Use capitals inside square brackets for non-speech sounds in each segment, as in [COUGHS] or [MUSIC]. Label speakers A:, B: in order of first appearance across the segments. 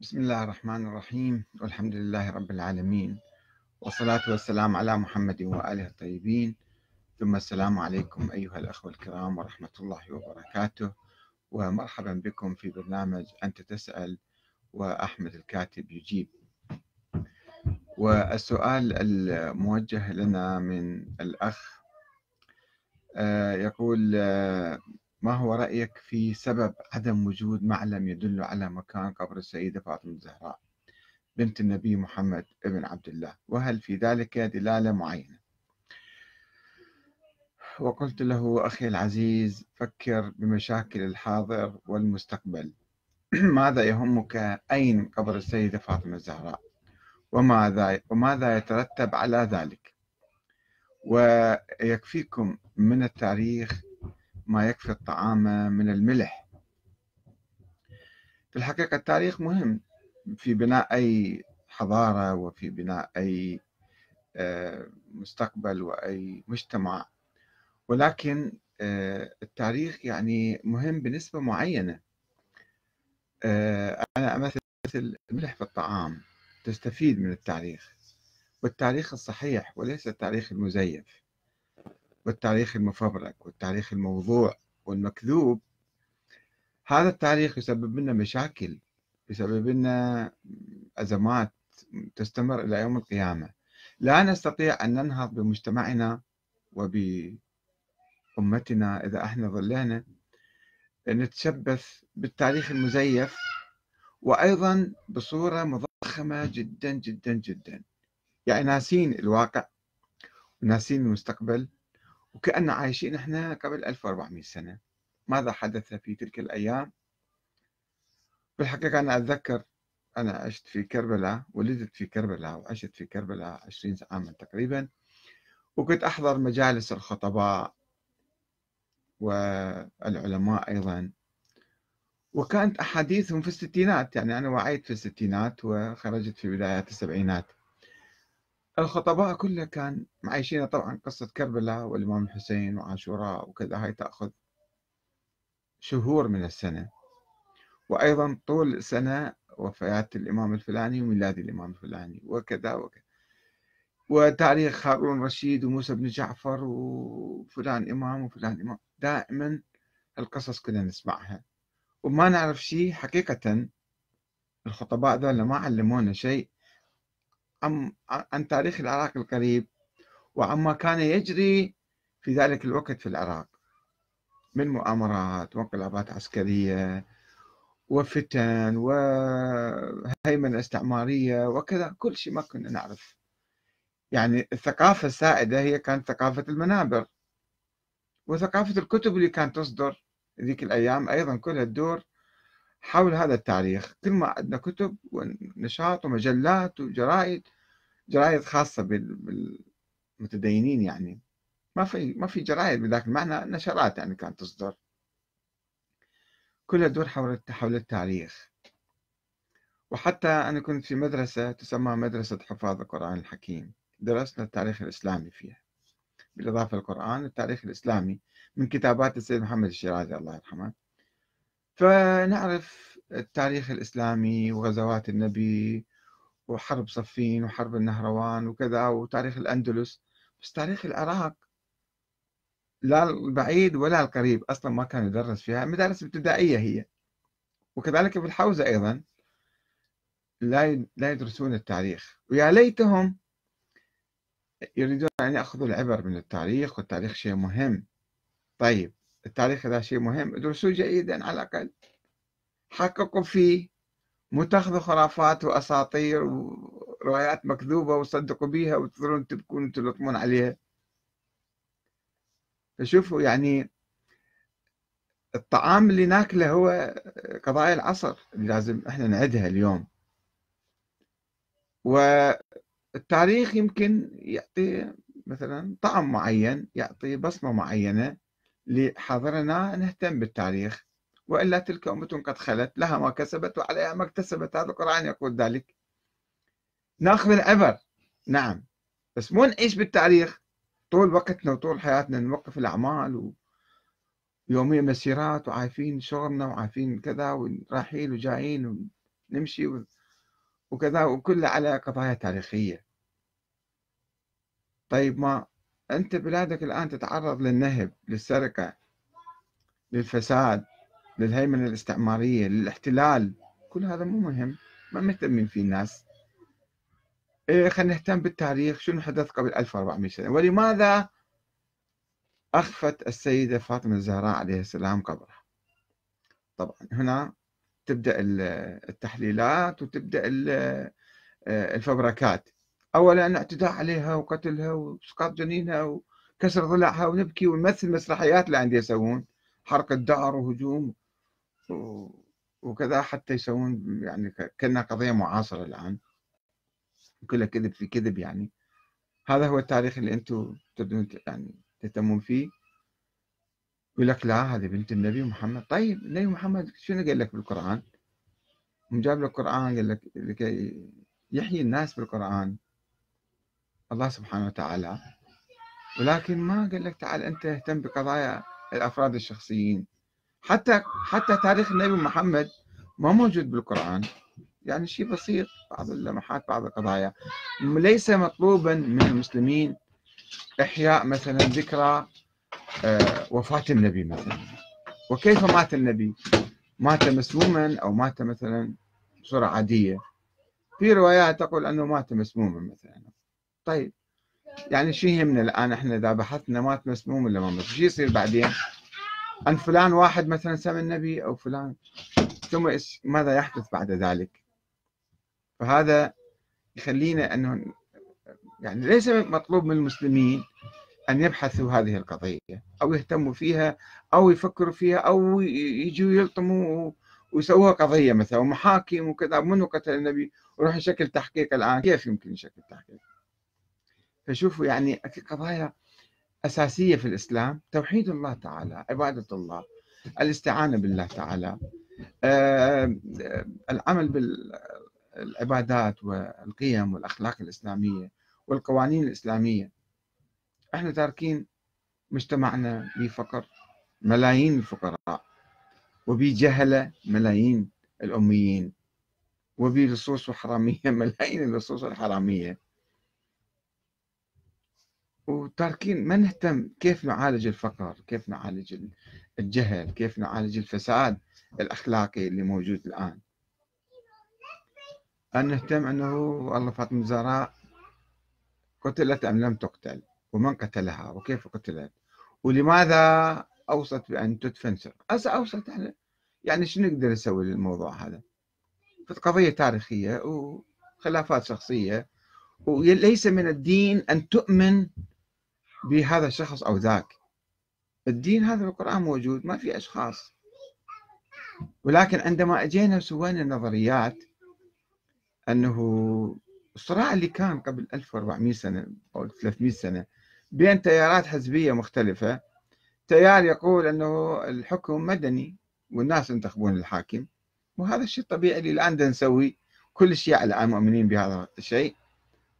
A: بسم الله الرحمن الرحيم. والحمد لله رب العالمين. والصلاة والسلام على محمد وآله الطيبين. ثم السلام عليكم أيها الأخوة الكرام ورحمة الله وبركاته. ومرحبا بكم في برنامج أنت تسأل وأحمد الكاتب يجيب. والسؤال الموجه لنا من الأخ آه، يقول آه، ما هو رأيك في سبب عدم وجود معلم يدل على مكان قبر السيدة فاطمة الزهراء بنت النبي محمد ابن عبد الله؟ وهل في ذلك دلالة معينة؟ وقلت له أخي العزيز فكر بمشاكل الحاضر والمستقبل. [CLEARS THROAT] ماذا يهمك أين قبر السيدة فاطمة الزهراء؟ وماذا وماذا يترتب على ذلك؟ ويكفيكم من التاريخ ما يكفي الطعام من الملح. في الحقيقة التاريخ مهم في بناء أي حضارة وفي بناء أي آه، مستقبل وأي مجتمع. ولكن آه، التاريخ يعني مهم بنسبة معينة. آه، أنا أمثل الملح في الطعام تستفيد من التاريخ والتاريخ الصحيح وليس التاريخ المزيف. والتاريخ المفبرك والتاريخ الموضوع والمكذوب هذا التاريخ يسبب لنا مشاكل يسبب لنا أزمات تستمر إلى يوم القيامة. لا نستطيع أن ننهض بمجتمعنا وبأمتنا إذا إحنا ظلينا. نتشبث بالتاريخ المزيف وأيضا بصورة مضخمة جدا جدا جدا. يعني ناسين الواقع وناسين المستقبل وكأن عايشين إحنا قبل 1400 سنة. ماذا حدث في تلك الأيام؟ بالحقيقة أنا أتذكر أنا عشت في كربلاء ولدت في كربلاء وعشت في كربلاء 20 عاما تقريبا. وكنت أحضر مجالس الخطباء والعلماء أيضا. وكانت أحاديثهم في الستينات يعني أنا وعيت في الستينات وخرجت في بدايات السبعينات. الخطباء كلها كان معيشين طبعا قصة كربلاء والإمام الحسين وعاشوراء وكذا هاي تأخذ شهور من السنة. وأيضا طول السنة وفيات الإمام الفلاني وميلاد الإمام الفلاني وكذا وكذا. وتاريخ هارون رشيد وموسى بن جعفر وفلان إمام وفلان إمام. دائما القصص كنا نسمعها. وما نعرف شيء حقيقة الخطباء ذولا ما علمونا شيء. عن عن تاريخ العراق القريب وعما كان يجري في ذلك الوقت في العراق من مؤامرات وانقلابات عسكرية وفتن وهيمنة استعمارية وكذا كل شيء ما كنا نعرف. يعني الثقافة السائدة هي كانت ثقافة المنابر وثقافة الكتب اللي كانت تصدر ذيك الأيام أيضا كلها تدور حول هذا التاريخ. كل ما عندنا كتب ونشاط ومجلات وجرائد جرائد خاصة بالمتدينين يعني. ما في ما في جرائد بذاك المعنى نشرات يعني كانت تصدر. كلها تدور حول حول التاريخ. وحتى أنا كنت في مدرسة تسمى مدرسة حفاظ القرآن الحكيم. درسنا التاريخ الإسلامي فيها. بالإضافة للقرآن التاريخ الإسلامي من كتابات السيد محمد الشيرازي الله يرحمه. فنعرف التاريخ الإسلامي وغزوات النبي وحرب صفين وحرب النهروان وكذا وتاريخ الأندلس. بس تاريخ العراق لا البعيد ولا القريب أصلا ما كان يدرس فيها مدارس ابتدائية هي. وكذلك في الحوزة أيضا لا لا يدرسون التاريخ. ويا ليتهم يريدون أن يأخذوا العبر من التاريخ والتاريخ شيء مهم. طيب التاريخ هذا شيء مهم. ادرسوه جيدا على الأقل. حققوا فيه مو تاخذوا خرافات وأساطير وروايات مكذوبة وصدقوا بيها وتظلون تبكون وتلطمون عليها. فشوفوا يعني الطعام اللي ناكله هو قضايا العصر اللي لازم إحنا نعدها اليوم. والتاريخ يمكن يعطي مثلا طعم معين يعطي بصمة معينة. لحاضرنا نهتم بالتاريخ وإلا تلك أمة قد خلت لها ما كسبت وعليها ما اكتسبت. هذا القرآن يقول ذلك. ناخذ العبر نعم. بس مو نعيش بالتاريخ. طول وقتنا وطول حياتنا نوقف الأعمال ويومية مسيرات وعارفين شغلنا وعارفين كذا ورايحين وجايين نمشي وكذا وكلها على قضايا تاريخية. طيب ما أنت بلادك الآن تتعرض للنهب للسرقة للفساد للهيمنة الاستعمارية للاحتلال. كل هذا مو مهم ما مهتمين فيه الناس. إيه خلينا نهتم بالتاريخ. شنو حدث قبل 1400 سنة؟ ولماذا أخفت السيدة فاطمة الزهراء عليه السلام قبرها؟ طبعا هنا تبدأ التحليلات وتبدأ الفبركات. أولا اعتداء عليها وقتلها وسقاط جنينها وكسر ضلعها ونبكي ونمثل مسرحيات اللي عندي يسوون. حرق الدار وهجوم وكذا حتى يسوون يعني كأنها قضية معاصرة الآن. كلها كذب في كذب يعني. هذا هو التاريخ اللي أنتم تبدون يعني تهتمون فيه. يقول لك لا هذه بنت النبي محمد. طيب النبي محمد شنو قال لك بالقرآن؟ جاب لك القرآن قال لك لكي يحيي الناس بالقرآن. الله سبحانه وتعالى. ولكن ما قال لك تعال أنت اهتم بقضايا الأفراد الشخصيين. حتى حتى تاريخ النبي محمد ما موجود بالقرآن. يعني شيء بسيط بعض اللمحات بعض القضايا. ليس مطلوبا من المسلمين إحياء مثلا ذكرى آه، وفاة النبي مثلا. وكيف مات النبي؟ مات مسموما أو مات مثلا بصورة عادية. في روايات تقول أنه مات مسموما مثلا. طيب. يعني شو يهمنا الآن إحنا إذا بحثنا مات مسموم ولا ما مات شو يصير بعدين؟ أن فلان واحد مثلا سمى النبي أو فلان. ثم ماذا يحدث بعد ذلك؟ فهذا يخلينا أنه يعني ليس مطلوب من المسلمين أن يبحثوا هذه القضية أو يهتموا فيها أو يفكروا فيها أو يجوا يلطموا ويسووها قضية مثلا ومحاكم وكذا. منو قتل النبي؟ وروح يشكل تحقيق الآن. كيف يمكن يشكل تحقيق؟ فشوفوا يعني في قضايا أساسية في الإسلام توحيد الله تعالى عبادة الله الاستعانة بالله تعالى العمل بالعبادات والقيم والأخلاق الإسلامية والقوانين الإسلامية. إحنا تاركين مجتمعنا بفقر ملايين الفقراء وبجهلة ملايين الأميين وبلصوص وحرامية [LAUGHS] ملايين اللصوص الحرامية. وتاركين ما نهتم كيف نعالج الفقر كيف نعالج الجهل كيف نعالج الفساد الأخلاقي اللي موجود الآن. أن نهتم أنه والله فاطمة الزهراء قتلت أم لم تقتل؟ ومن قتلها؟ وكيف قتلت؟ ولماذا أوصت بأن تدفن؟ سر هسه أوصت إحنا يعني شو نقدر نسوي للموضوع هذا؟ قضية تاريخية وخلافات شخصية وليس من الدين أن تؤمن بهذا الشخص أو ذاك. الدين هذا القرآن موجود ما في أشخاص. ولكن عندما أجينا وسوينا النظريات أنه الصراع اللي كان قبل 1400 سنة أو 300 سنة بين تيارات حزبية مختلفة تيار يقول أنه الحكم مدني والناس ينتخبون الحاكم وهذا الشيء الطبيعي اللي الآن نسوي كل الشيعة الآن مؤمنين بهذا الشيء.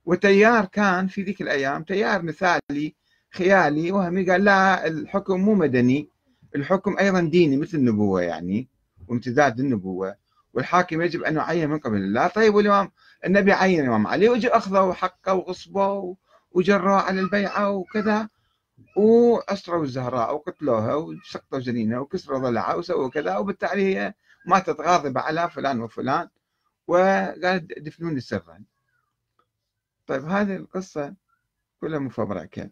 A: وتيار كان في ذيك الأيام تيار مثالي خيالي وهمي قال لا الحكم مو مدني الحكم أيضا ديني مثل النبوة يعني وامتداد النبوة. والحاكم يجب أن يعين من قبل الله. طيب والإمام النبي عين الإمام علي وجي أخذوا حقه وغصبه وجروه على البيعة وكذا وأسروا الزهراء وقتلوها وسقطوا جنينها وكسروا ضلعها وسووا كذا وبالتالي هي ماتت غاضبة على فلان وفلان وقالت دفنوني سرا. طيب هذه القصة كلها مفبركة.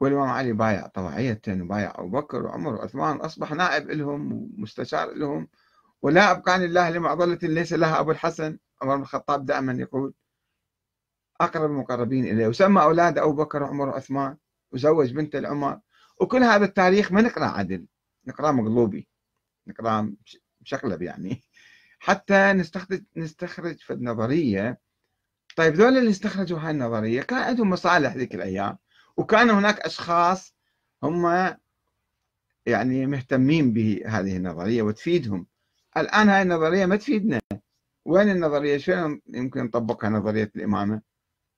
A: والإمام علي بايع طوعية وبايع أبو بكر وعمر وعثمان أصبح نائب لهم ومستشار لهم ولا أبقى عن الله لمعضلة ليس لها أبو الحسن عمر بن الخطاب دائما يقول أقرب المقربين إليه. وسمى أولاد أبو بكر وعمر وعثمان وزوج بنت العمر. وكل هذا التاريخ ما نقرأ عدل نقرأ مقلوبي نقرأ مشقلب يعني. حتى نستخرج نستخرج في النظرية. طيب ذول اللي استخرجوا هاي النظرية كان عندهم مصالح ذيك الأيام. وكان هناك أشخاص هم يعني مهتمين بهذه النظرية وتفيدهم. الآن هاي النظرية ما تفيدنا. وين النظرية؟ شلون يمكن نطبقها نظرية الإمامة؟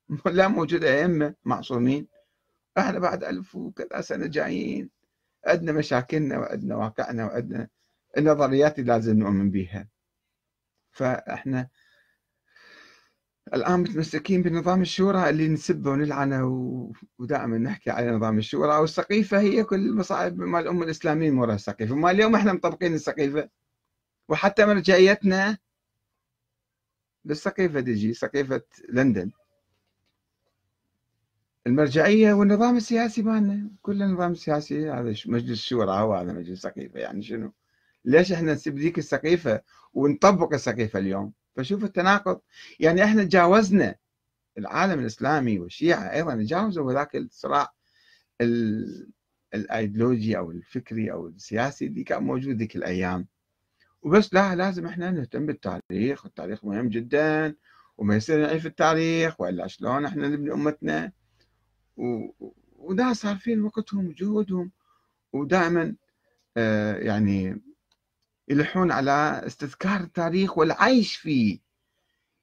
A: [LAUGHS] لا موجودة أئمة معصومين. إحنا بعد ألف وكذا سنة جايين. عندنا مشاكلنا وعندنا واقعنا وعندنا النظريات اللي لازم نؤمن بها فإحنا الآن متمسكين بنظام الشورى اللي نسبه ونلعنه ودائما نحكي على نظام الشورى والسقيفة هي كل المصائب مال الأمة الإسلامية مرة السقيفة ما اليوم إحنا مطبقين السقيفة. وحتى مرجعيتنا بالسقيفة تجي سقيفة لندن. المرجعية والنظام السياسي مالنا كل النظام السياسي هذا مجلس الشورى وهذا مجلس السقيفة يعني شنو؟ ليش إحنا نسيب ذيك السقيفة ونطبق السقيفة اليوم؟ فشوف التناقض. يعني إحنا تجاوزنا العالم الإسلامي والشيعة أيضا تجاوزوا ذاك الصراع الأيديولوجي أو الفكري أو السياسي اللي كان موجود ذيك الأيام. وبس لا لازم إحنا نهتم بالتاريخ والتاريخ مهم جدا وما يصير نعيش التاريخ وإلا شلون إحنا نبني أمتنا. و... وناس صارفين وقتهم وجهودهم. ودائما آه يعني يلحون على استذكار التاريخ والعيش فيه.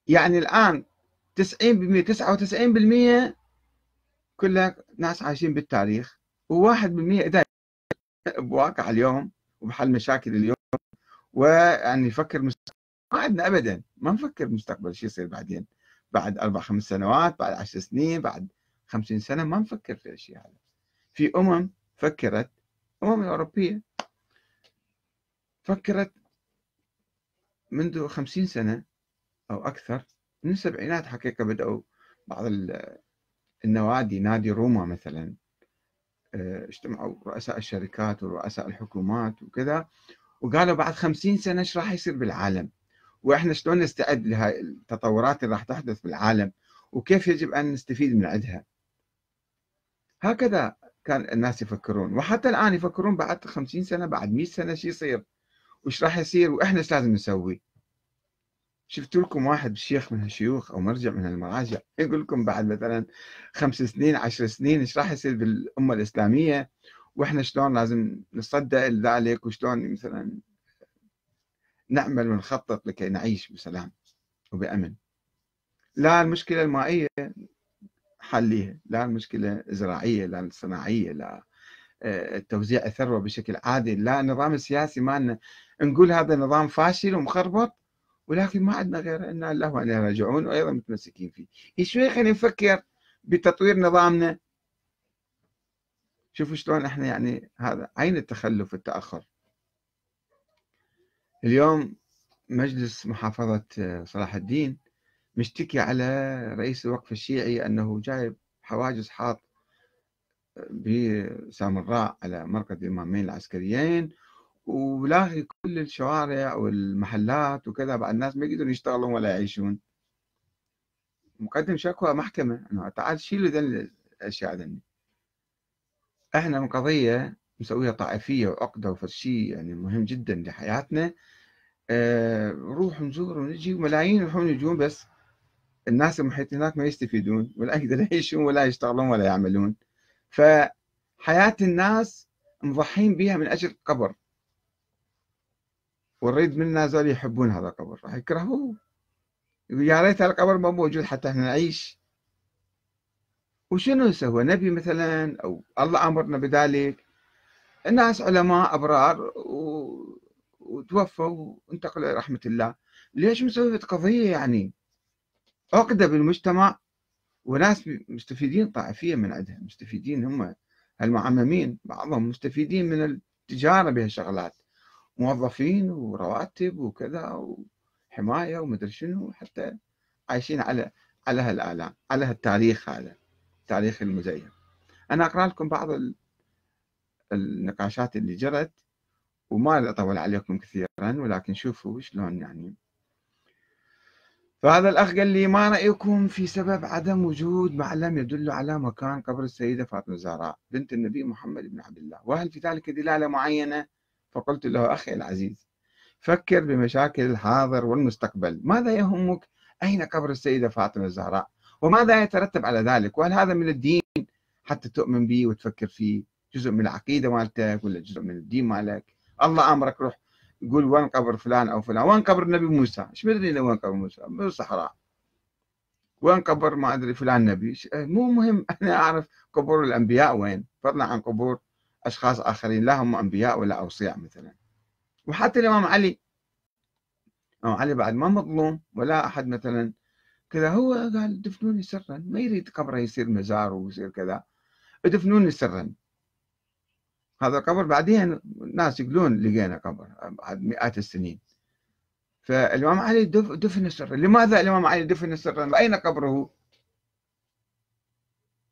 A: يعني الآن 90% 99% كلها ناس عايشين بالتاريخ و1% إذا بواقع اليوم وبحل مشاكل اليوم ويعني يفكر مستقبل ما عندنا ابدا ما نفكر مستقبل شو يصير بعدين. بعد أربع خمس سنوات بعد عشر سنين بعد خمسين سنة ما نفكر في الشيء هذا في أمم فكرت أمم أوروبية. فكرت منذ خمسين سنة أو أكثر من السبعينات حقيقة بدأوا بعض النوادي نادي روما مثلا آه، اجتمعوا رؤساء الشركات ورؤساء الحكومات وكذا وقالوا بعد خمسين سنة إيش راح يصير بالعالم؟ وإحنا شلون نستعد لهاي التطورات اللي راح تحدث بالعالم؟ وكيف يجب أن نستفيد من عندها؟ هكذا كان الناس يفكرون وحتى الآن يفكرون بعد خمسين سنة بعد مئة سنة شو يصير؟ وش راح يصير وإحنا إيش لازم نسوي؟ شفت لكم واحد شيخ من هالشيوخ أو مرجع من المراجع يقول لكم بعد مثلا خمس سنين عشر سنين إيش راح يصير بالأمة الإسلامية؟ وإحنا شلون لازم نصدق لذلك؟ وشلون مثلا نعمل ونخطط لكي نعيش بسلام وبأمن؟ لا المشكلة المائية حليها لا المشكلة الزراعيه لا الصناعيه لا توزيع الثروة بشكل عادل. لا النظام السياسي مالنا نقول هذا نظام فاشل ومخربط ولكن ما عندنا غير ان الله وإنا راجعون وأيضا متمسكين فيه. شوي خلينا نفكر بتطوير نظامنا. شوفوا شلون إحنا يعني هذا عين التخلف والتأخر؟ اليوم مجلس محافظة صلاح الدين مشتكي على رئيس الوقف الشيعي أنه جايب حواجز حاط بسامراء على مركز الإمامين العسكريين ولاغي كل الشوارع والمحلات وكذا بعد الناس ما يقدرون يشتغلون ولا يعيشون. مقدم شكوى محكمة أنه تعال شيلوا ذن الأشياء ذني. إحنا من قضية مسويها طائفية وعقدة وفشي يعني مهم جدا لحياتنا. آه نروح نزور ونجي وملايين يروحون يجون بس الناس المحيطين هناك ما يستفيدون ولا يقدرون يعيشون ولا يشتغلون ولا يعملون. فحياة الناس مضحين بها من أجل قبر ونريد منا زول يحبون هذا القبر راح يكرهوه. يا ريت القبر ما موجود حتى إحنا نعيش. وشنو سوى نبي مثلا أو الله أمرنا بذلك. الناس علماء أبرار و... وتوفوا وانتقلوا إلى رحمة الله. ليش مسوي قضيه يعني؟ عقدة بالمجتمع وناس مستفيدين طائفيا من عندها مستفيدين هم المعممين بعضهم مستفيدين من التجارة بهالشغلات. موظفين ورواتب وكذا وحماية ومدري شنو حتى عايشين على على هالآلام على هالتاريخ هذا التاريخ المزيف. أنا أقرأ لكم بعض النقاشات اللي جرت وما أطول عليكم كثيرا ولكن شوفوا شلون يعني فهذا الأخ قال لي ما رأيكم في سبب عدم وجود معلم يدل على مكان قبر السيدة فاطمة الزهراء بنت النبي محمد بن عبد الله؟ وهل في ذلك دلالة معينة؟ فقلت له أخي العزيز فكر بمشاكل الحاضر والمستقبل. ماذا يهمك أين قبر السيدة فاطمة الزهراء؟ وماذا يترتب على ذلك؟ وهل هذا من الدين حتى تؤمن به وتفكر فيه؟ جزء من العقيدة مالتك ولا جزء من الدين مالك؟ الله أمرك روح يقول وين قبر فلان أو فلان. وين قبر النبي موسى. إيش مدري وين قبر موسى؟ بالصحراء وين قبر ما أدري فلان نبي. مو مهم. [LAUGHS] أنا أعرف قبور الأنبياء وين. فضلا عن قبور أشخاص آخرين. لا هم أنبياء ولا أوصياء مثلا. وحتى الإمام علي. علي بعد ما مظلوم ولا أحد مثلا. كذا هو قال دفنوني سرا. ما يريد قبره يصير مزار ويصير كذا. دفنوني سرا. هذا القبر بعدين ناس يقولون لقينا قبر بعد مئات السنين. فالإمام علي دفن سرا لماذا الإمام علي دفن سرا أين قبره؟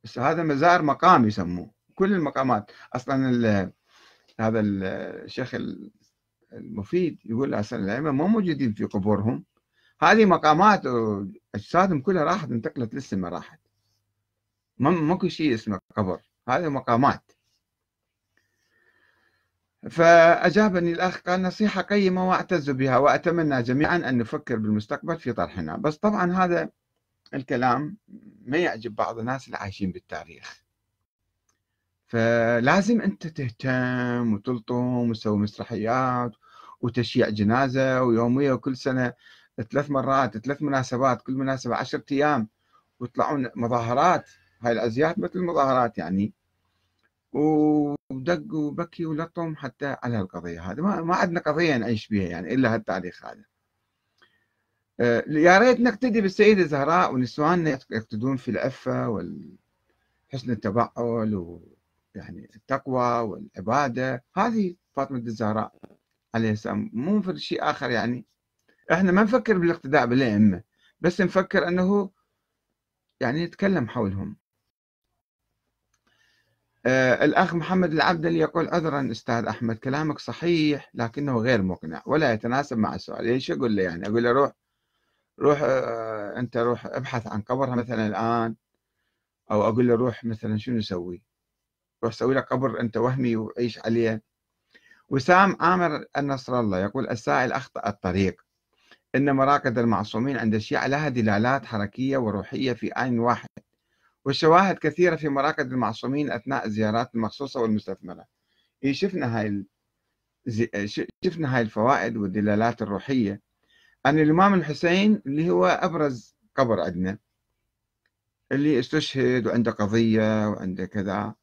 A: بس هذا مزار مقام يسموه. كل المقامات. أصلا هذا الشيخ المفيد يقول أصلا الأئمة مو موجودين في قبورهم. هذه مقامات أجسادهم كلها راحت انتقلت للسماء راحت. ماكو شيء اسمه قبر. هذه مقامات. فأجابني الأخ قال نصيحة قيمة وأعتز بها وأتمنى جميعا أن نفكر بالمستقبل في طرحنا. بس طبعا هذا الكلام ما يعجب بعض الناس اللي عايشين بالتاريخ. فلازم أنت تهتم وتلطم وتسوي مسرحيات وتشييع جنازة ويومية وكل سنة ثلاث مرات ثلاث مناسبات كل مناسبة عشرة أيام ويطلعون مظاهرات. هاي الأزياء مثل المظاهرات يعني. ودق وبكي ولطم حتى على القضية هذه. ما, ما عندنا قضية نعيش بها يعني إلا هالتاريخ هذا. آه، يا ريت نقتدي بالسيدة الزهراء ونسواننا يقتدون في العفة وحسن التبعل ويعني التقوى والعبادة. هذه فاطمة الزهراء عليه السلام. مو في شيء آخر يعني. إحنا ما نفكر بالاقتداء بالأئمة بس نفكر أنه يعني نتكلم حولهم. الأخ محمد العبدلي يقول عذرا أستاذ أحمد كلامك صحيح لكنه غير مقنع ولا يتناسب مع السؤال. ليش أقول له يعني؟ أقول له روح روح آه أنت روح ابحث عن قبرها مثلا الآن أو أقول له روح مثلا شنو نسوي؟ روح سوي له قبر أنت وهمي وعيش عليه. وسام عامر النصر الله يقول السائل أخطأ الطريق. إن مراقد المعصومين عند الشيعة لها دلالات حركية وروحية في آن واحد. والشواهد كثيرة في مراقد المعصومين أثناء الزيارات المخصوصة والمستثمرة. إيه شفنا هاي شفنا هاي الفوائد والدلالات الروحية. أن الإمام الحسين اللي هو أبرز قبر عندنا اللي استشهد وعنده قضية وعنده كذا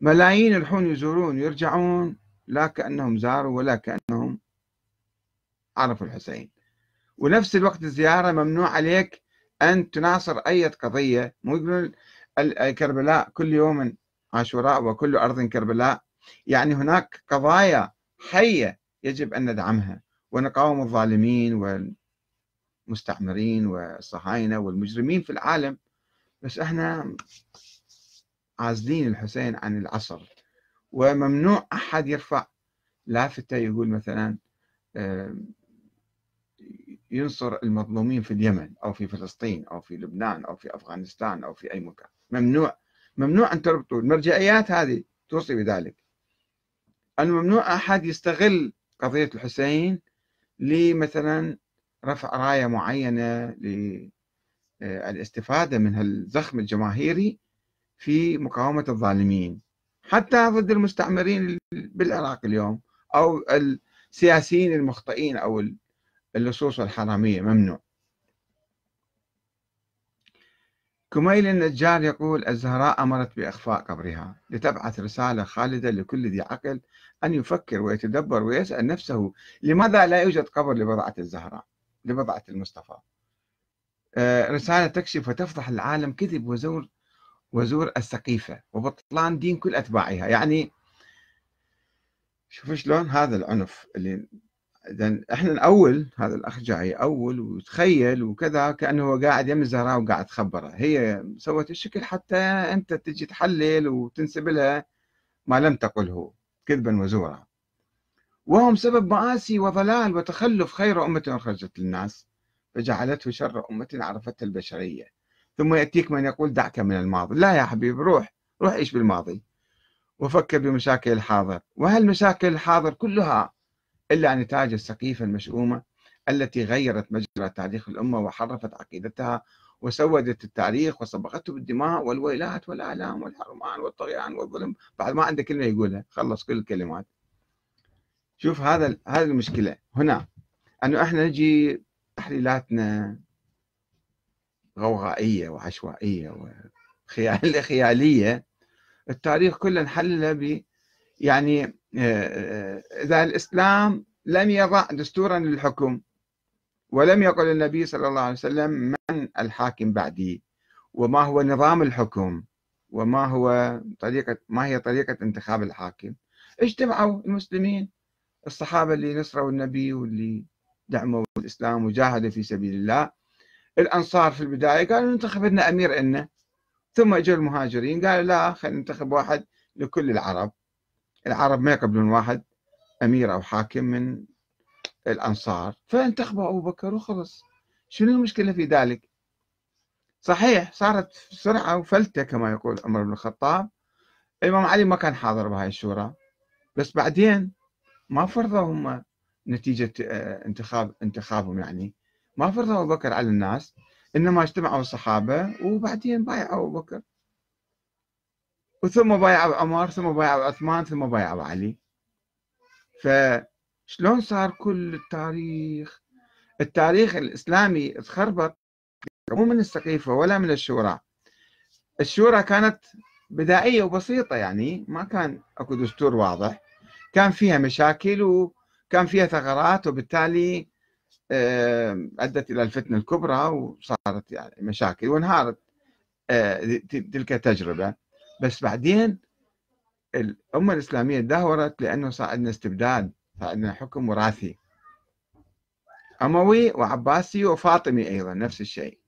A: ملايين يروحون يزورون يرجعون لا كأنهم زاروا ولا كأنهم عرفوا الحسين. ونفس الوقت الزيارة ممنوع عليك أن تناصر أي قضية. مو يقولون كربلاء كل يوم عاشوراء وكل أرض كربلاء. يعني هناك قضايا حية يجب أن ندعمها. ونقاوم الظالمين والمستعمرين والصهاينة والمجرمين في العالم. بس إحنا عازلين الحسين عن العصر. وممنوع أحد يرفع لافتة يقول مثلا ينصر المظلومين في اليمن أو في فلسطين أو في لبنان أو في أفغانستان أو في أي مكان. ممنوع. ممنوع أن تربطوا المرجعيات هذه توصي بذلك. أنه ممنوع أحد يستغل قضية الحسين لمثلا رفع راية معينة للإستفادة من الزخم الجماهيري في مقاومة الظالمين. حتى ضد المستعمرين بالعراق اليوم أو السياسيين المخطئين أو اللصوص الحرامية. ممنوع. كميل النجار يقول الزهراء أمرت بإخفاء قبرها لتبعث رسالة خالدة لكل ذي عقل أن يفكر ويتدبر ويسأل نفسه لماذا لا يوجد قبر لبضعة الزهراء لبضعة المصطفى؟ آه، رسالة تكشف وتفضح العالم كذب وزور وزور السقيفة وبطلان دين كل أتباعها. يعني شوف شلون هذا العنف اللي اذا إحنا نأول هذا الأخ جاي يأول وتخيل وكذا كأنه هو قاعد يم الزهراء وقاعد تخبره. هي سوت الشكل حتى أنت تجي تحلل وتنسب لها ما لم تقله كذبا وزورا. وهم سبب مآسي وضلال وتخلف خير أمة أخرجت للناس فجعلته شر أمة عرفتها البشرية. ثم يأتيك من يقول دعك من الماضي. لا يا حبيبي روح روح عيش بالماضي. وفكر بمشاكل الحاضر. وهالمشاكل الحاضر كلها إلا نتاج السقيفة المشؤومة التي غيرت مجرى تاريخ الأمة وحرفت عقيدتها وسودت التاريخ وصبغته بالدماء والويلات والآلام والحرمان والطغيان والظلم. بعد ما عنده كلمة يقولها خلص كل الكلمات. شوف هذا هذه المشكلة. هنا أنه إحنا نجي تحليلاتنا غوغائية وعشوائية وخيالية التاريخ كله نحلله ب يعني آه، آه، إذا الإسلام لم يضع دستورا للحكم ولم يقل النبي صلى الله عليه وسلم من الحاكم بعدي وما هو نظام الحكم وما هو طريقة ما هي طريقة انتخاب الحاكم. اجتمعوا المسلمين الصحابة اللي نصروا النبي واللي دعموا الإسلام وجاهدوا في سبيل الله. الأنصار في البداية قالوا ننتخب لنا أمير إلنا ثم إجوا المهاجرين قالوا لا خلينا ننتخب واحد لكل العرب. العرب ما يقبلون واحد أمير أو حاكم من الأنصار فانتخبوا أبو بكر وخلص. شنو المشكلة في ذلك؟ صحيح صارت سرعة وفلتة كما يقول عمر بن الخطاب. الإمام علي ما كان حاضر بهاي الشورى بس بعدين ما فرضوا هم نتيجة آه، انتخاب انتخابهم يعني. ما فرضوا أبو بكر على الناس إنما اجتمعوا الصحابة وبعدين بايعوا أبو بكر. وثم بايعوا عمر ثم بايعوا عثمان ثم بايعوا علي. فشلون صار كل التاريخ؟ التاريخ الإسلامي تخربط مو من السقيفة ولا من الشورى. الشورى كانت بدائية وبسيطة يعني ما كان أكو دستور واضح. كان فيها مشاكل وكان فيها ثغرات وبالتالي أدت إلى الفتنة الكبرى وصارت يعني مشاكل وانهارت آه، تلك التجربة. بس بعدين الأمة الإسلامية دهورت لأنه صار عندنا استبداد صار عندنا حكم وراثي. أموي وعباسي وفاطمي أيضا نفس الشيء.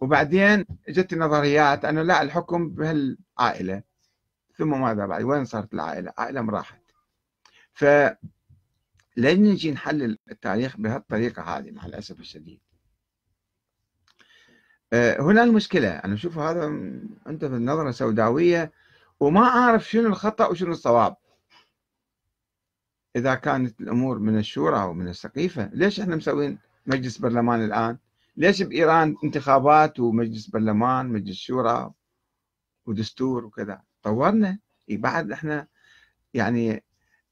A: وبعدين جت النظريات أنه لا الحكم بهالعائلة. ثم ماذا بعد؟ وين صارت العائلة؟ عائلة راحت. ف نجي نحلل التاريخ بهالطريقة هذه مع الأسف الشديد. هنا المشكلة. أنا أشوف هذا أنت في النظرة سوداوية وما أعرف شنو الخطأ وشنو الصواب. إذا كانت الأمور من الشورى أو من السقيفة ليش إحنا مسوين مجلس برلمان الآن؟ ليش بإيران انتخابات ومجلس برلمان مجلس شورى ودستور وكذا؟ طورنا. بعد إحنا يعني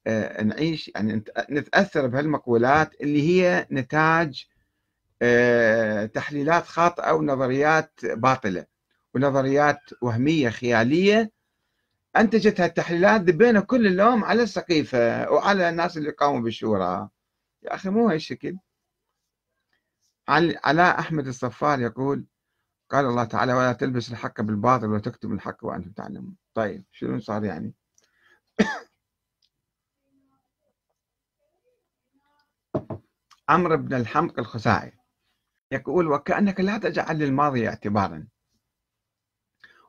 A: آه، نعيش يعني نتأثر بهالمقولات اللي هي نتاج آه، تحليلات خاطئة ونظريات باطلة. ونظريات وهمية خيالية. أنتجت هالتحليلات دبينا كل اللوم على السقيفة وعلى الناس اللي قاموا بالشورى. يا أخي مو هالشكل علاء أحمد الصفار يقول قال الله تعالى ولا تلبس الحق بالباطل وتكتم الحق وأنتم تعلمون. طيب شنو صار يعني؟ [COUGHS] عمرو بن الحمق الخزاعي يقول وكأنك لا تجعل للماضي اعتبارا.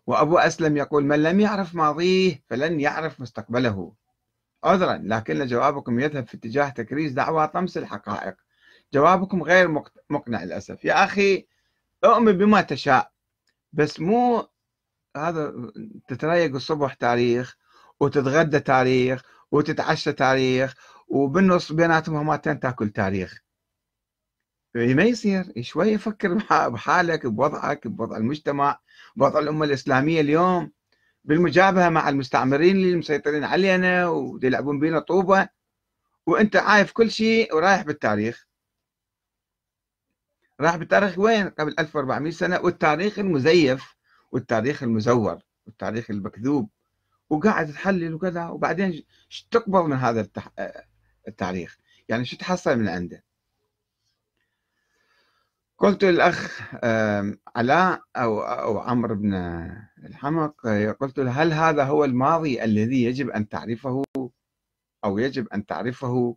A: وأبو أسلم يقول من لم يعرف ماضيه فلن يعرف مستقبله. عذرا لكن جوابكم يذهب في اتجاه تكريس دعوى طمس الحقائق. جوابكم غير مقنع للأسف. يا أخي أؤمن بما تشاء بس مو هذا تتريق الصبح تاريخ وتتغدى تاريخ وتتعشى تاريخ وبالنص بيناتهم همتين تاكل تاريخ. ما يصير. شوي فكر بحالك بوضعك بوضع المجتمع بوضع الأمة الإسلامية اليوم. بالمجابهة مع المستعمرين اللي مسيطرين علينا ويلعبون بينا طوبة. وأنت عايف كل شيء ورايح بالتاريخ. راح بالتاريخ وين؟ قبل 1400 سنة. والتاريخ المزيف والتاريخ المزور والتاريخ المكذوب. وقاعد تحلل وكذا. وبعدين تقبض من هذا التاريخ؟ يعني شو تحصل من عنده؟ قلت للأخ علاء أو أو عمرو بن الحمق قلت له هل هذا هو الماضي الذي يجب أن تعرفه أو يجب أن تعرفه؟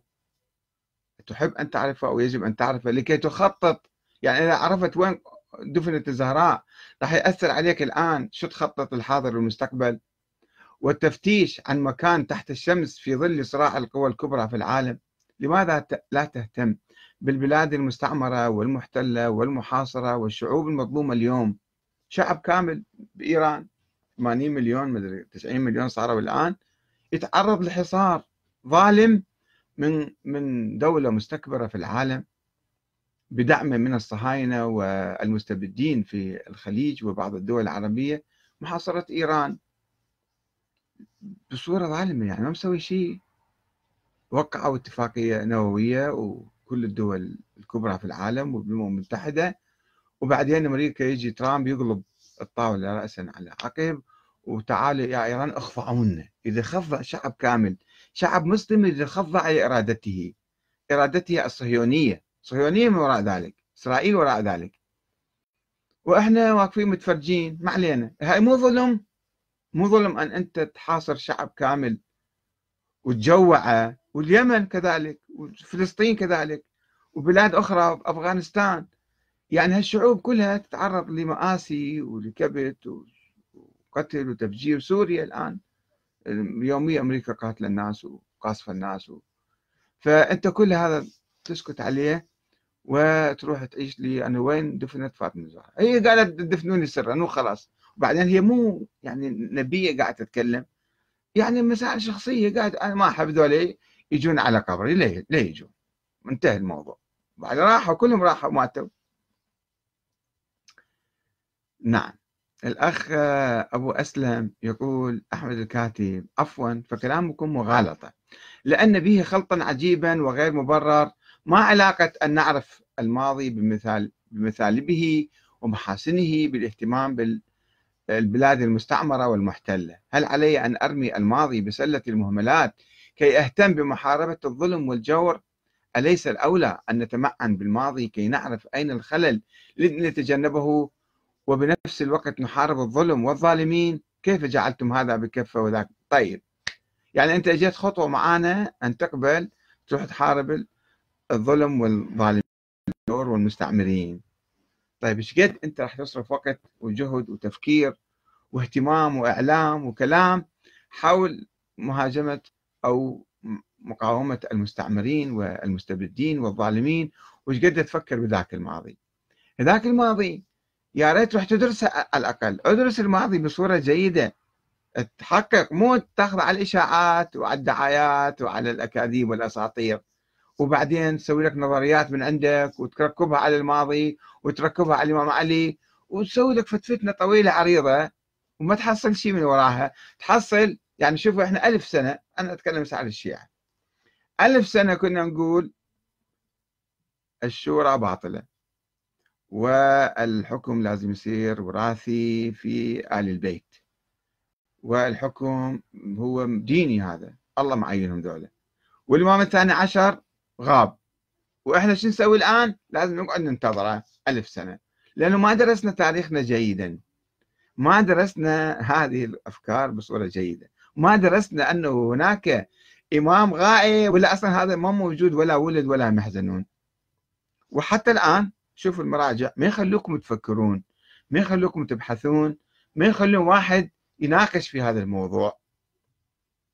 A: تحب أن تعرفه أو يجب أن تعرفه؟ لكي تخطط. يعني إذا عرفت وين دفنت الزهراء راح يأثر عليك الآن شو تخطط الحاضر والمستقبل والتفتيش عن مكان تحت الشمس في ظل صراع القوى الكبرى في العالم لماذا لا تهتم؟ بالبلاد المستعمرة والمحتلة والمحاصرة والشعوب المظلومة اليوم. شعب كامل بإيران 80 مليون مدري 90 مليون صاروا الآن يتعرض لحصار ظالم من من دولة مستكبرة في العالم بدعم من الصهاينة والمستبدين في الخليج وبعض الدول العربية محاصرة إيران. بصورة ظالمة يعني ما مسوي شيء. وقعوا اتفاقية نووية وكل الدول الكبرى في العالم والأمم المتحدة. وبعدين أمريكا يجي ترامب يقلب الطاولة رأسا على عقب وتعالوا يا إيران اخضعونا إذا خضع شعب كامل شعب مسلم إذا خضع لإرادته إرادته الصهيونية. صهيونية من وراء ذلك. إسرائيل وراء ذلك. وإحنا واقفين متفرجين. ما علينا. هاي مو ظلم. مو ظلم أن أنت تحاصر شعب كامل وتجوعه واليمن كذلك وفلسطين كذلك وبلاد أخرى أفغانستان. يعني هالشعوب كلها تتعرض لمآسي ولكبت وقتل وتفجير. سوريا الآن يوميا أمريكا قاتلة الناس وقاصفة الناس. و... فأنت كل هذا تسكت عليه وتروح تعيش لي أنا وين؟ دفنت فاطمة الزهراء هي قالت دفنوني سرا وخلاص. وبعدين هي مو يعني نبية قاعدة تتكلم. يعني مسائل شخصية قاعد أنا ما أحب ذولي يجون على قبري ليه؟ ليه يجون؟ انتهى الموضوع. بعد راحوا كلهم راحوا ماتوا. نعم. الأخ أبو أسلم يقول أحمد الكاتب عفوا فكلامكم مغالطة. لأن به خلطا عجيبا وغير مبرر. ما علاقة أن نعرف الماضي بمثال بمثالبه ومحاسنه بالاهتمام بالبلاد المستعمرة والمحتلة. هل علي أن أرمي الماضي بسلة المهملات كي أهتم بمحاربة الظلم والجور؟ أليس الأولى أن نتمعن بالماضي كي نعرف أين الخلل لنتجنبه؟ وبنفس الوقت نحارب الظلم والظالمين. كيف جعلتم هذا بكفة وذاك؟ طيب يعني أنت أجيت خطوة معانا أن تقبل تروح تحارب الظلم والظالمين والمستعمرين. طيب إيش قد أنت راح تصرف وقت وجهد وتفكير واهتمام وإعلام وكلام حول مهاجمة أو مقاومة المستعمرين والمستبدين والظالمين؟ وش قد تفكر بذاك الماضي؟ ذاك الماضي يا ريت تروح تدرسه على الأقل. ادرس الماضي بصورة جيدة. تحقق مو تاخذ على الإشاعات وعلى الدعايات وعلى الأكاذيب والأساطير. وبعدين تسوي لك نظريات من عندك وتركبها على الماضي وتركبها على الإمام علي وتسوي لك فتفتنا طويلة عريضة وما تحصل شيء من وراها. تحصل يعني شوفوا إحنا ألف سنة أنا أتكلم عن الشيعة. ألف سنة كنا نقول الشورى باطلة والحكم لازم يصير وراثي في آل البيت والحكم هو ديني هذا الله معينهم ذولا. والإمام الثاني عشر غاب. وإحنا شو نسوي الآن؟ لازم نقعد ننتظره ألف سنة. لأنه ما درسنا تاريخنا جيدا. ما درسنا هذه الأفكار بصورة جيدة. ما درسنا أنه هناك إمام غائب ولا أصلا هذا ما موجود ولا ولد ولا محزنون. وحتى الآن شوفوا المراجع ما يخلوكم تفكرون ما يخلوكم تبحثون ما يخلون واحد يناقش في هذا الموضوع.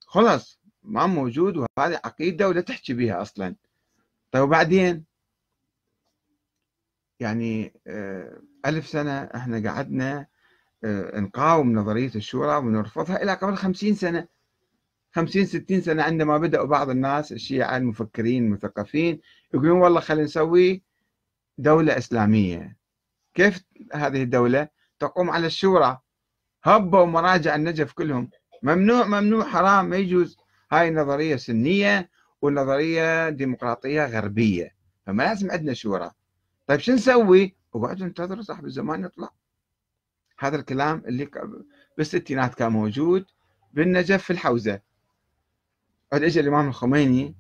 A: خلاص ما موجود وهذه عقيدة ولا تحكي بها أصلا. طيب وبعدين؟ يعني آه، ألف سنة إحنا قعدنا آه، نقاوم نظرية الشورى ونرفضها إلى قبل خمسين سنة. خمسين ستين سنة عندما بدأوا بعض الناس الشيعة المفكرين المثقفين يقولون والله خلينا نسوي دولة إسلامية. كيف هذه الدولة تقوم على الشورى؟ هبوا مراجع النجف كلهم. ممنوع ممنوع حرام ما يجوز. هاي النظرية سنية ونظرية ديمقراطية غربية فما لازم عندنا شورى طيب شو نسوي؟ اقعدوا انتظروا صاحب الزمان يطلع هذا الكلام اللي بالستينات كان موجود بالنجف في الحوزة بعد اجى الإمام الخميني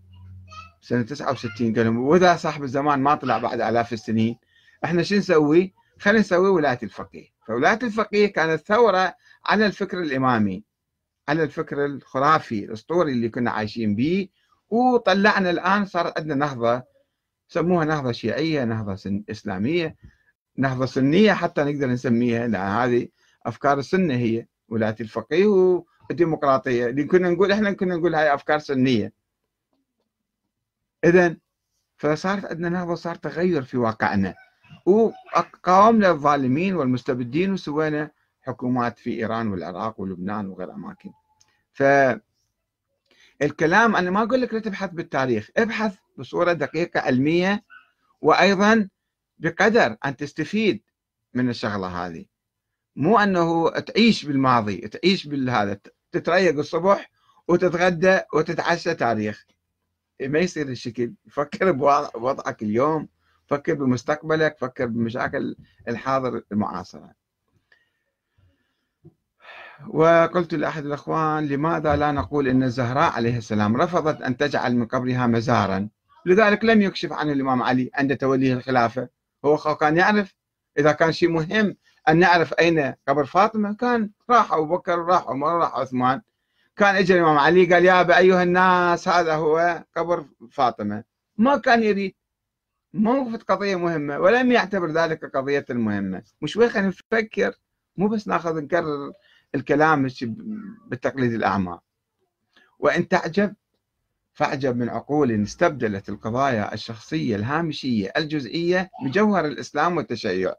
A: سنة 69 قال وإذا صاحب الزمان ما طلع بعد آلاف السنين إحنا شو نسوي؟ خلينا نسوي ولاية الفقيه فولاية الفقيه كانت ثورة على الفكر الإمامي على الفكر الخرافي الأسطوري اللي كنا عايشين به وطلعنا الآن صار عندنا نهضة سموها نهضة شيعية نهضة سن... إسلامية نهضة سنية حتى نقدر نسميها لأن هذه أفكار السنة هي ولايه الفقيه والديمقراطيه اللي كنا نقول إحنا كنا نقول هاي أفكار سنية. اذا فصارت عندنا نهضة صار تغير في واقعنا. وقاومنا الظالمين والمستبدين وسوينا حكومات في إيران والعراق ولبنان وغير أماكن. ف الكلام أنا ما أقول لك لا تبحث بالتاريخ ابحث بصورة دقيقة علمية وأيضا بقدر أن تستفيد من الشغلة هذه. مو أنه تعيش بالماضي تعيش بالهذا تتريق الصبح وتتغدى وتتعشى تاريخ. ما يصير الشكل فكر بوضعك اليوم فكر بمستقبلك فكر بمشاكل الحاضر المعاصرة. وقلت لأحد الأخوان لماذا لا نقول أن الزهراء عليه السلام رفضت أن تجعل من قبرها مزارا؟ لذلك لم يكشف عنه الإمام علي عند توليه الخلافة. هو كان يعرف إذا كان شيء مهم أن نعرف أين قبر فاطمة كان راح أبو بكر راح عمر راح عثمان. كان اجى الإمام علي قال يا أيها الناس هذا هو قبر فاطمة. ما كان يريد. مو قضية مهمة ولم يعتبر ذلك قضية مهمة. مش وين نفكر مو بس ناخذ نكرر الكلام بالتقليد الأعمى وإن تعجب فاعجب من عقول استبدلت القضايا الشخصية الهامشية الجزئية بجوهر الإسلام والتشيع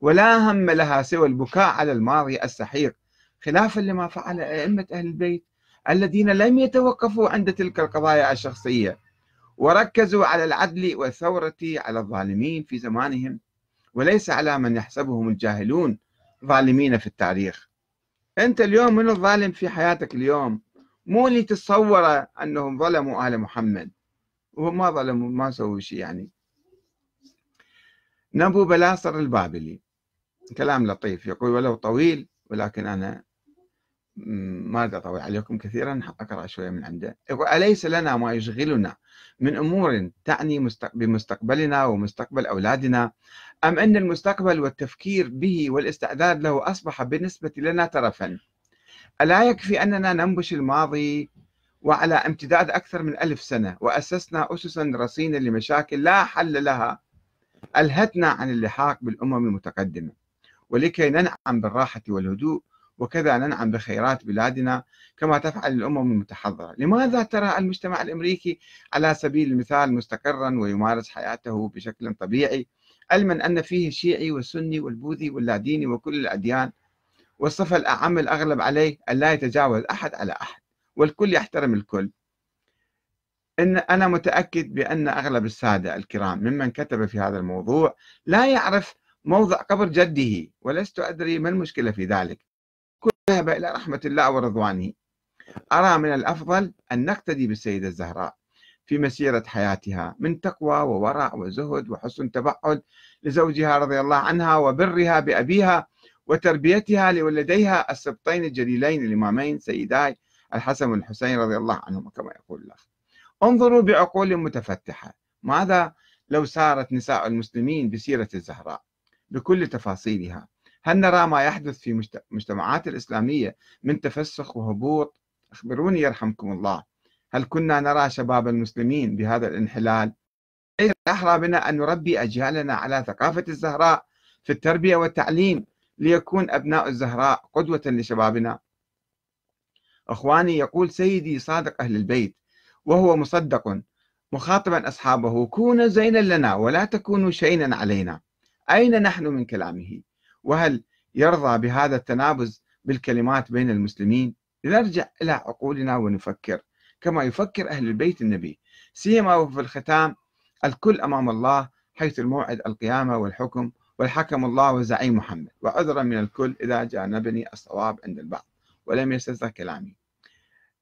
A: ولا هم لها سوى البكاء على الماضي السحيق خلافا لما فعل أئمة أهل البيت الذين لم يتوقفوا عند تلك القضايا الشخصية وركزوا على العدل والثورة على الظالمين في زمانهم وليس على من يحسبهم الجاهلون ظالمين في التاريخ. أنت اليوم من الظالم في حياتك اليوم؟ مو اللي تتصوره أنهم ظلموا آل محمد. وهم ما ظلموا ما سووا شيء يعني. نبو بلاصر البابلي. كلام لطيف. يقول ولو طويل ولكن أنا ما أطول عليكم كثيرا أقرأ شوية من عنده. يقول أليس لنا ما يشغلنا؟ من أمور تعني بمستقبلنا ومستقبل أولادنا. أم أن المستقبل والتفكير به والاستعداد له أصبح بالنسبة لنا ترفا ألا يكفي أننا ننبش الماضي وعلى امتداد أكثر من ألف سنة وأسسنا أسسا رصينة لمشاكل لا حل لها؟ ألهتنا عن اللحاق بالأمم المتقدمة. ولكي ننعم بالراحة والهدوء وكذا ننعم بخيرات بلادنا كما تفعل الأمم المتحضرة. لماذا ترى المجتمع الأمريكي على سبيل المثال مستقرا ويمارس حياته بشكل طبيعي علما أن فيه الشيعي والسني والبوذي واللاديني وكل الأديان؟ والصفة الأعم الأغلب عليه أن لا يتجاوز أحد على أحد والكل يحترم الكل. إن أنا متأكد بأن أغلب السادة الكرام ممن كتب في هذا الموضوع لا يعرف موضع قبر جده ولست أدري ما المشكلة في ذلك. كل ذهب إلى رحمة الله ورضوانه. أرى من الأفضل أن نقتدي بالسيدة الزهراء في مسيرة حياتها من تقوى وورع وزهد وحسن تبعد لزوجها رضي الله عنها وبرها بأبيها وتربيتها لولديها السبطين الجليلين الإمامين سيداي الحسن والحسين رضي الله عنهما كما يقول الأخ. انظروا بعقول متفتحة. ماذا لو سارت نساء المسلمين بسيرة الزهراء؟ بكل تفاصيلها. هل نرى ما يحدث في المجتمعات الإسلامية من تفسخ وهبوط؟ أخبروني يرحمكم الله. هل كنا نرى شباب المسلمين بهذا الانحلال؟ ليس أحرى بنا أن نربي أجيالنا على ثقافة الزهراء في التربية والتعليم ليكون أبناء الزهراء قدوة لشبابنا؟ أخواني يقول سيدي صادق أهل البيت وهو مصدق مخاطبا أصحابه كونوا زينا لنا ولا تكونوا شينا علينا. أين نحن من كلامه؟ وهل يرضى بهذا التنابز بالكلمات بين المسلمين؟ لنرجع إلى عقولنا ونفكر كما يفكر أهل البيت النبي. سيما وفي الختام الكل أمام الله حيث الموعد القيامة والحكم والحكم الله وزعيم محمد. وعذرا من الكل إذا جانبني الصواب عند البعض ولم يستسغ كلامي.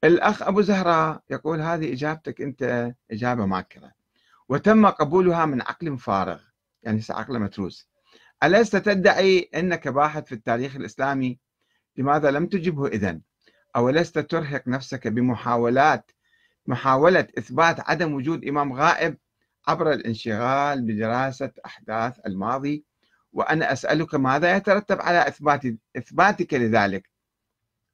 A: الأخ أبو زهرة يقول هذه إجابتك أنت إجابة ماكرة. وتم قبولها من عقل فارغ يعني عقل متروس. ألست تدعي أنك باحث في التاريخ الإسلامي؟ لماذا لم تجبه إذن؟ أو لست ترهق نفسك بمحاولات محاولة إثبات عدم وجود إمام غائب عبر الانشغال بدراسة أحداث الماضي؟ وأنا أسألك ماذا يترتب على إثبات إثباتك لذلك؟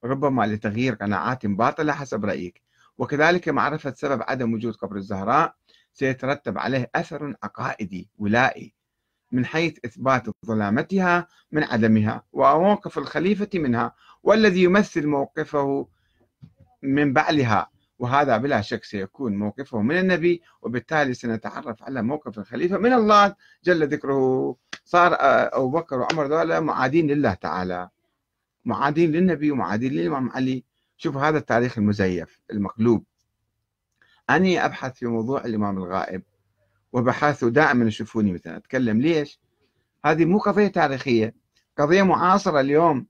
A: ربما لتغيير قناعات باطلة حسب رأيك. وكذلك معرفة سبب عدم وجود قبر الزهراء سيترتب عليه أثر عقائدي ولائي. من حيث إثبات ظلامتها من عدمها وموقف الخليفة منها والذي يمثل موقفه من بعلها. وهذا بلا شك سيكون موقفه من النبي وبالتالي سنتعرف على موقف الخليفة من الله جل ذكره. صار أبو بكر وعمر ذولا معادين لله تعالى. معادين للنبي ومعادين للإمام علي. شوفوا هذا التاريخ المزيف المقلوب. أني أبحث في موضوع الإمام الغائب. وبحثوا دائما يشوفوني مثلا. أتكلم ليش؟ هذه مو قضية تاريخية. قضية معاصرة اليوم.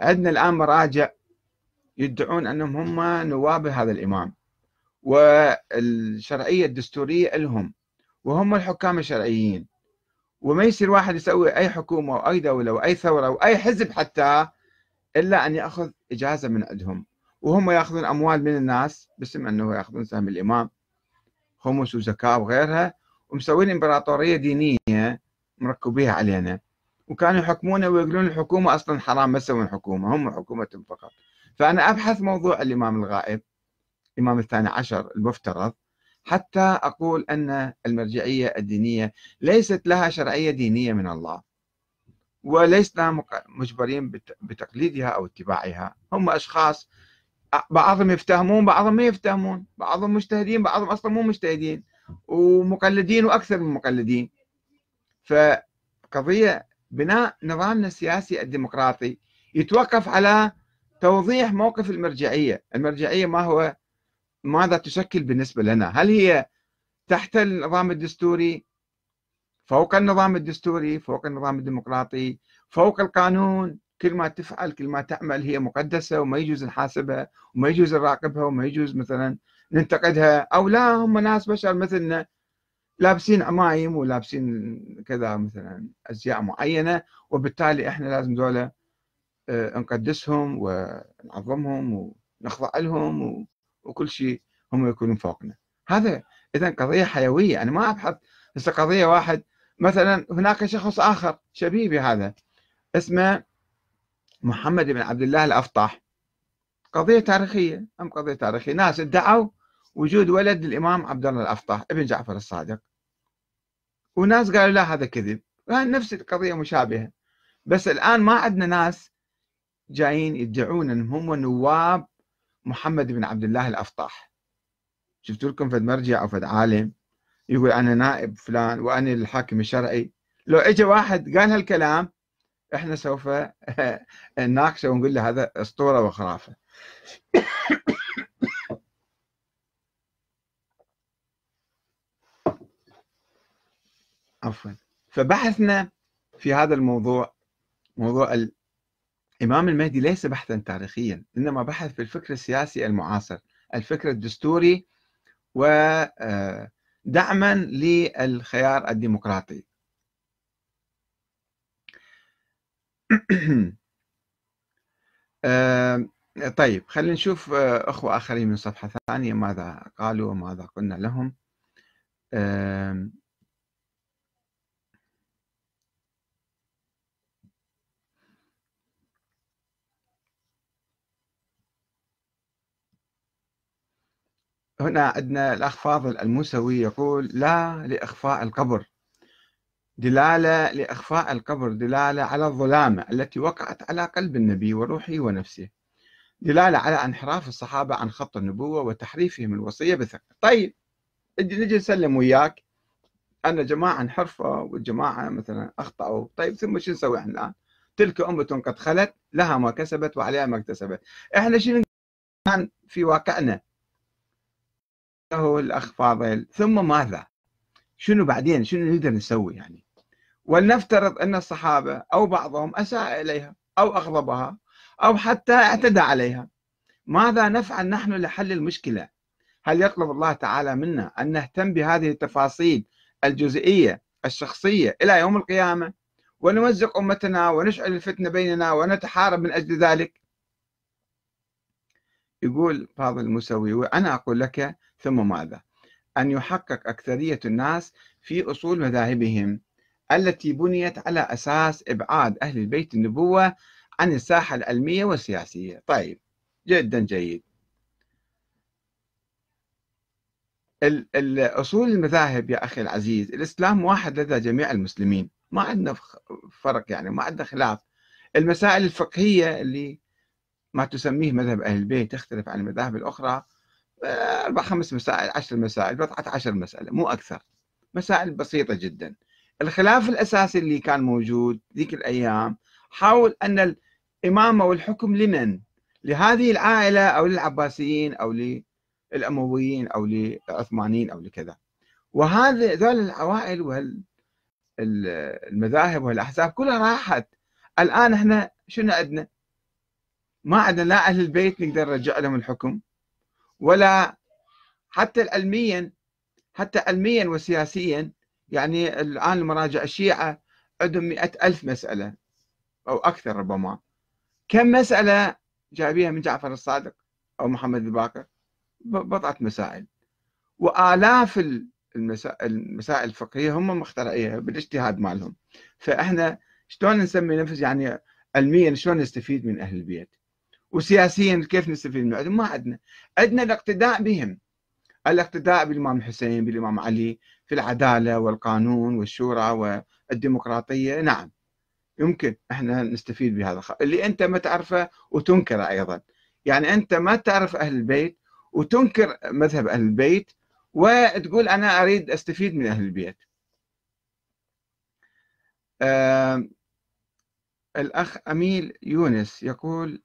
A: عندنا الآن مراجع يدعون أنهم هم نواب هذا الإمام. والشرعية الدستورية لهم. وهم الحكام الشرعيين. وما يصير واحد يسوي أي حكومة أو أي دولة أو أي ثورة أو أي حزب حتى إلا أن يأخذ إجازة من عندهم. وهم يأخذون أموال من الناس باسم أنه يأخذون سهم الإمام. خمس وزكاة وغيرها. ومسوين إمبراطورية دينية مركبيها علينا. وكانوا يحكمونا ويقولون الحكومة أصلا حرام ما تسوون حكومة هم حكومتهم فقط. فأنا أبحث موضوع الإمام الغائب الإمام الثاني عشر المفترض حتى أقول أن المرجعية الدينية ليست لها شرعية دينية من الله ولسنا مجبرين بتقليدها أو اتباعها. هم أشخاص بعضهم يفتهمون بعضهم ما يفتهمون بعضهم مجتهدين بعضهم أصلا مو مجتهدين. ومقلدين وأكثر من مقلدين. فقضية بناء نظامنا السياسي الديمقراطي يتوقف على توضيح موقف المرجعية. المرجعية ما هو ماذا تشكل بالنسبة لنا؟ هل هي تحت النظام الدستوري؟ فوق النظام الدستوري فوق النظام الديمقراطي فوق القانون. كل ما تفعل كل ما تعمل هي مقدسة وما يجوز نحاسبها وما يجوز نراقبها وما يجوز مثلا ننتقدها أو لا هم ناس بشر مثلنا لابسين عمايم ولابسين كذا مثلا أزياء معينة وبالتالي إحنا لازم دولة آه، نقدسهم ونعظمهم ونخضع لهم وكل شيء هم يكونون فوقنا. هذا إذا قضية حيوية. أنا ما أبحث بس قضية واحد. مثلا هناك شخص آخر شبيبي هذا اسمه محمد بن عبد الله الأفطاح. قضية تاريخية أم قضية تاريخية؟ ناس ادعوا وجود ولد للإمام عبد الله الأفطاح ابن جعفر الصادق. وناس قالوا لا هذا كذب. نفس القضية مشابهة. بس الآن ما عندنا ناس جايين يدعون أنهم هم نواب محمد بن عبد الله الأفطاح. شفت لكم فد مرجع أو فد عالم يقول أنا نائب فلان وأنا الحاكم الشرعي. لو اجى واحد قال هالكلام إحنا سوف [LAUGHS] نناقشه ونقول له هذا أسطورة وخرافة. عفوا. فبحثنا في هذا الموضوع موضوع الإمام المهدي ليس بحثا تاريخيا إنما بحث في الفكر السياسي المعاصر الفكر الدستوري ودعما آه، للخيار الديمقراطي. [CLEARS THROAT] آه، طيب خلينا نشوف آه، أخوة آخرين من صفحة ثانية ماذا قالوا وماذا قلنا لهم. هنا عندنا الأخ فاضل الموسوي يقول لا لإخفاء القبر. دلالة لإخفاء القبر دلالة على الظلامة التي وقعت على قلب النبي وروحه ونفسه. دلالة على انحراف الصحابة عن خط النبوة وتحريفهم الوصية بثقة. طيب نجي نسلم وياك. أن جماعة انحرفوا والجماعة مثلا أخطأوا. طيب ثم شو نسوي إحنا الآن؟ تلك أمة قد خلت لها ما كسبت وعليها ما اكتسبت. إحنا شنو في واقعنا. الأخ فاضل ثم ماذا؟ شنو بعدين؟ شنو نقدر نسوي يعني؟ ولنفترض أن الصحابة أو بعضهم أساء إليها أو أغضبها أو حتى اعتدى عليها. ماذا نفعل نحن لحل المشكلة؟ هل يطلب الله تعالى منا أن نهتم بهذه التفاصيل الجزئية الشخصية إلى يوم القيامة ونمزق أمتنا ونشعل الفتنة بيننا ونتحارب من أجل ذلك؟ يقول فاضل المسوي وأنا أقول لك ثم ماذا؟ أن يحقق أكثرية الناس في أصول مذاهبهم التي بنيت على أساس إبعاد أهل البيت النبوة عن الساحة العلمية والسياسية. طيب جدا جيد. الأصول المذاهب يا أخي العزيز الإسلام واحد لدى جميع المسلمين ما عندنا فرق يعني ما عندنا خلاف. المسائل الفقهية اللي ما تسميه مذهب أهل البيت تختلف عن المذاهب الأخرى. أربع خمس مسائل عشر مسائل بضعة عشر مسألة مو أكثر. مسائل بسيطة جدا. الخلاف الأساسي اللي كان موجود ذيك الأيام حاول أن الإمامة والحكم لمن؟ لهذه العائلة أو للعباسيين أو للأمويين أو للعثمانيين أو لكذا. وهذا ذول العوائل والمذاهب والأحزاب كلها راحت. الآن إحنا شنو عندنا؟ ما عندنا لا أهل البيت نقدر نرجع لهم الحكم ولا حتى علميا حتى علميا وسياسيا. يعني الآن المراجع الشيعة عندهم مئة ألف مسألة أو أكثر ربما. كم مسألة جايبيها من جعفر الصادق أو محمد الباقر بضعة مسائل. وآلاف المسائل الفقهية هم مخترعيها بالاجتهاد مالهم. فإحنا شلون نسمي نفس يعني علميا شلون نستفيد من أهل البيت؟ وسياسيا كيف نستفيد منهم ما عندنا. عندنا الاقتداء بهم. الاقتداء بالإمام الحسين بالإمام علي في العدالة والقانون والشورى والديمقراطية. نعم. يمكن إحنا نستفيد بهذا. اللي أنت ما تعرفه وتنكره أيضا. يعني أنت ما تعرف أهل البيت وتنكر مذهب أهل البيت وتقول أنا أريد أستفيد من أهل البيت. آه الأخ أميل يونس يقول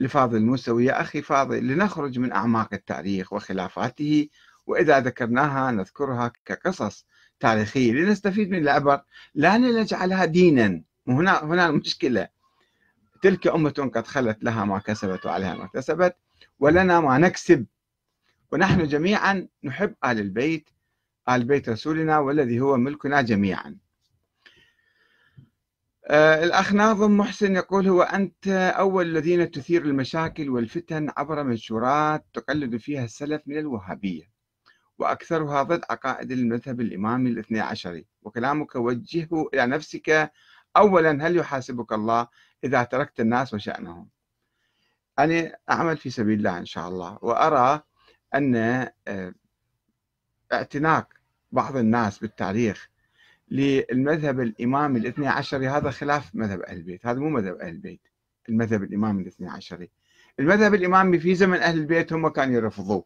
A: لفاضل الموسوي يا أخي فاضل لنخرج من أعماق التاريخ وخلافاته وإذا ذكرناها نذكرها كقصص تاريخية لنستفيد من العبر لا لنجعلها دينا. وهنا هنا المشكلة. تلك أمة قد خلت لها ما كسبت وعليها ما اكتسبت ولنا ما نكسب. ونحن جميعا نحب آل البيت آل بيت رسولنا والذي هو ملكنا جميعا. الأخ ناظم محسن يقول هو أنت أول الذين تثير المشاكل والفتن عبر منشورات تقلد فيها السلف من الوهابية وأكثرها ضد عقائد المذهب الإمامي الاثني عشري وكلامك وجهه إلى نفسك. أولا هل يحاسبك الله إذا تركت الناس وشأنهم؟ أنا أعمل في سبيل الله إن شاء الله وأرى أن آه، اعتناق بعض الناس بالتاريخ للمذهب الإمامي الاثني عشري. هذا خلاف مذهب أهل البيت هذا مو مذهب أهل البيت المذهب الإمامي الاثني عشري. المذهب الإمامي في زمن أهل البيت هم كانوا يرفضوه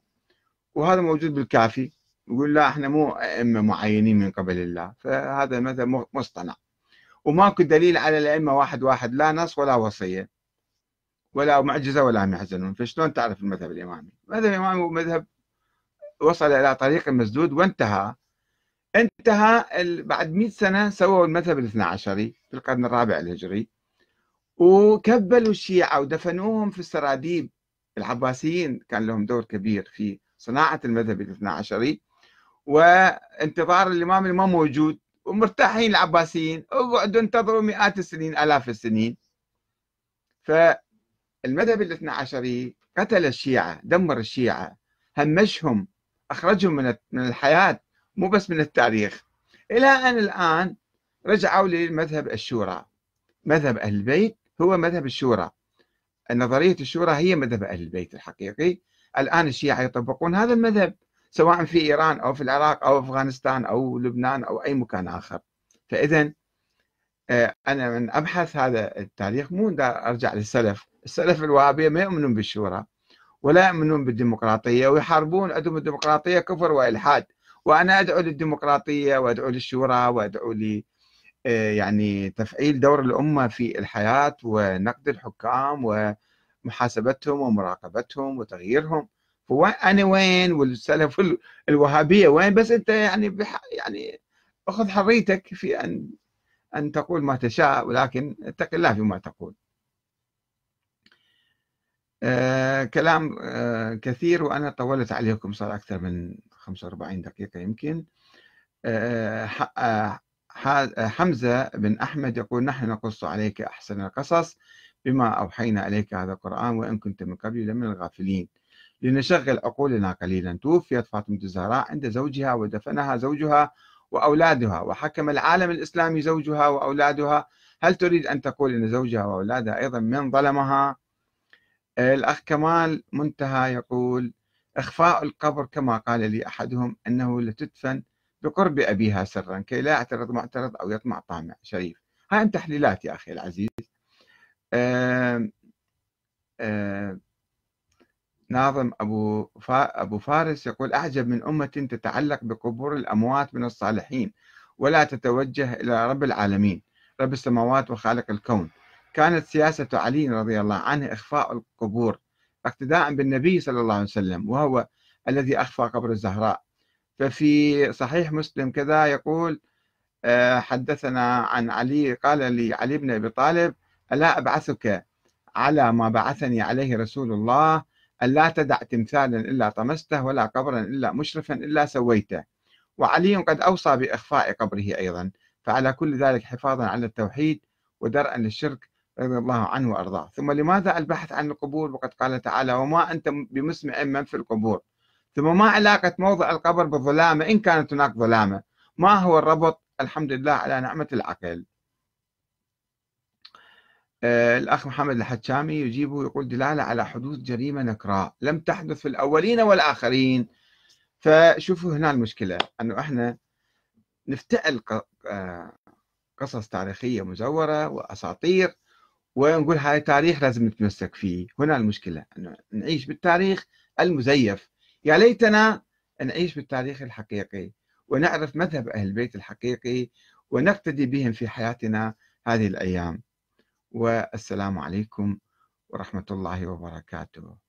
A: وهذا موجود بالكافي يقول لا إحنا مو أئمة معينين من قبل الله فهذا مذهب مصطنع. وماكو دليل على الأئمة واحد واحد لا نص ولا وصية ولا معجزة ولا يحزنون. فشلون تعرف المذهب الإمامي؟ المذهب الإمامي هو مذهب وصل إلى طريق مسدود وانتهى. انتهى بعد 100 سنة سووا المذهب الاثنى عشري في القرن الرابع الهجري وكبلوا الشيعة ودفنوهم في السراديب. العباسيين كان لهم دور كبير في صناعة المذهب الاثنى عشري وانتظار الإمام اللي ما موجود ومرتاحين العباسيين اقعدوا انتظروا مئات السنين آلاف السنين. فالمذهب الاثنى عشري قتل الشيعة دمر الشيعة همشهم أخرجهم من الحياة. مو بس من التاريخ. إلى أن الآن رجعوا لمذهب الشورى. مذهب أهل البيت هو مذهب الشورى. نظرية الشورى هي مذهب أهل البيت الحقيقي. الآن الشيعة يطبقون هذا المذهب سواء في إيران أو في العراق أو أفغانستان أو لبنان أو أي مكان آخر. فإذا آه، أنا من أبحث هذا التاريخ مو أرجع للسلف. السلف الوهابية ما يؤمنون بالشورى ولا يؤمنون بالديمقراطية ويحاربون عندهم الديمقراطية كفر وإلحاد. وأنا أدعو للديمقراطية وأدعو للشورى وأدعو ل آه، يعني تفعيل دور الأمة في الحياة ونقد الحكام ومحاسبتهم ومراقبتهم وتغييرهم أنا وين والسلف الوهابية وين بس أنت يعني بح يعني اخذ حريتك في أن أن تقول ما تشاء ولكن اتق الله فيما تقول. آه كلام آه كثير وأنا طولت عليكم صار أكثر من 45 دقيقة يمكن. آه, آه، حمزة بن أحمد يقول نحن نقص عليك أحسن القصص بما أوحينا إليك هذا القرآن وإن كنت من قبل لمن الغافلين. لنشغل عقولنا قليلا توفيت فاطمة الزهراء عند زوجها ودفنها زوجها وأولادها وحكم العالم الإسلامي زوجها وأولادها هل تريد أن تقول أن زوجها وأولادها أيضا من ظلمها الأخ كمال منتهى يقول إخفاء القبر كما قال لي أحدهم أنه لتدفن بقرب أبيها سرا كي لا يعترض معترض أو يطمع طامع شريف. هاي تحليلات يا أخي العزيز. ناظم أبو, أبو فارس يقول أعجب من أمة تتعلق بقبور الأموات من الصالحين ولا تتوجه إلى رب العالمين رب السماوات وخالق الكون. كانت سياسة علي رضي الله عنه إخفاء القبور اقتداء بالنبي صلى الله عليه وسلم وهو الذي أخفى قبر الزهراء. ففي صحيح مسلم كذا يقول آه، حدثنا عن علي قال لي علي بن أبي طالب ألا أبعثك على ما بعثني عليه رسول الله أن لا تدع تمثالا إلا طمسته ولا قبرا إلا مشرفا إلا سويته. وعلي قد أوصى بإخفاء قبره أيضا فعلى كل ذلك حفاظا على التوحيد ودرءا للشرك رضي الله عنه وأرضاه. ثم لماذا البحث عن القبور؟ وقد قال تعالى وما أنت بمسمع من في القبور. ثم ما علاقة موضع القبر بالظلامة إن كانت هناك ظلامة. ما هو الربط؟ الحمد لله على نعمة العقل. آه، الأخ محمد الحجامي يجيب يقول دلالة على حدوث جريمة نكراء. لم تحدث في الأولين والآخرين. فشوفوا هنا المشكلة أنه إحنا نفتعل آه، قصص تاريخية مزورة وأساطير ونقول هذا تاريخ لازم نتمسك فيه. هنا المشكلة أنه نعيش بالتاريخ المزيف. يا ليتنا نعيش بالتاريخ الحقيقي ونعرف مذهب أهل البيت الحقيقي ونقتدي بهم في حياتنا هذه الأيام. والسلام عليكم ورحمة الله وبركاته.